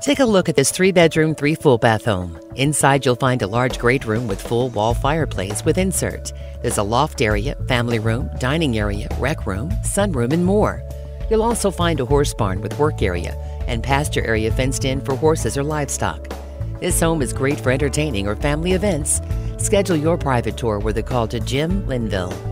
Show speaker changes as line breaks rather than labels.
Take a look at this three bedroom, three full bath home. Inside, you'll find a large great room with full wall fireplace with insert. There's a loft area, family room, dining area, rec room, sunroom, and more. You'll also find a horse barn with work area and pasture area fenced in for horses or livestock. This home is great for entertaining or family events. Schedule your private tour with a call to Jim Linville